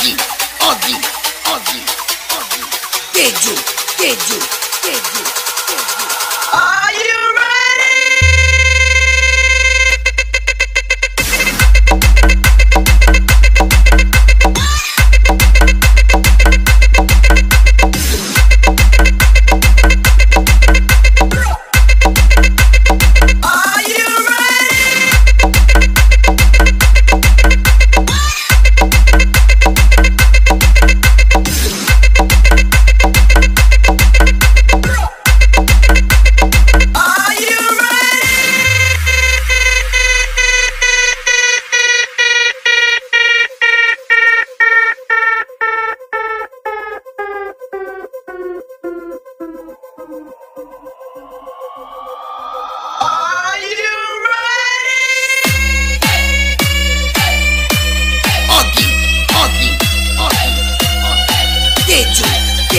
Ozzy, Ozzy, Ozzy, Ozzy. Tejo, Tejo, Tejo, Tejo. Are you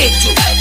Take two.